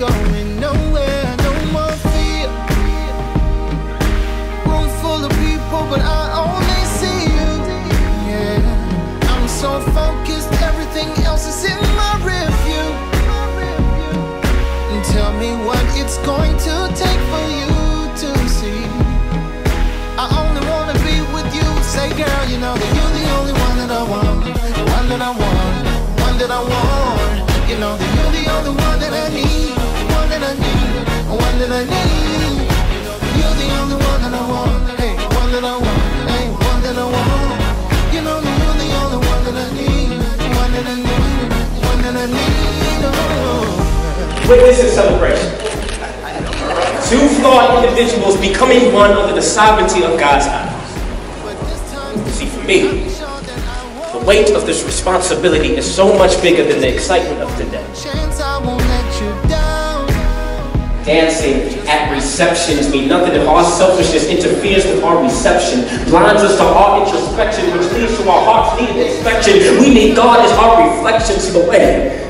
going nowhere, no more fear. Room full of people, but I only see you. Yeah, I'm so focused, everything else is in my review. And tell me what it's going to take for you to see. I only wanna be with you. Say, girl, you know that you're the only one that I want, one that I want, one that I want. Witness and celebration. Two flawed individuals becoming one under the sovereignty of God's eyes. See, for me, the weight of this responsibility is so much bigger than the excitement of today. Dancing at receptions mean nothing if our selfishness interferes with our reception, blinds us to our introspection, which leads to our heart's needed inspection. We need God as our reflection to the wedding.